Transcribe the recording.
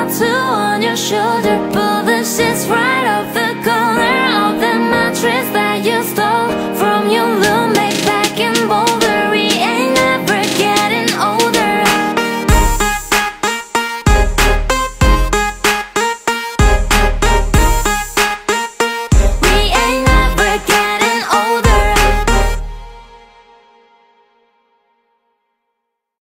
tattoo on your shoulder. Pull the sheets right off the corner Of the mattress that you stole.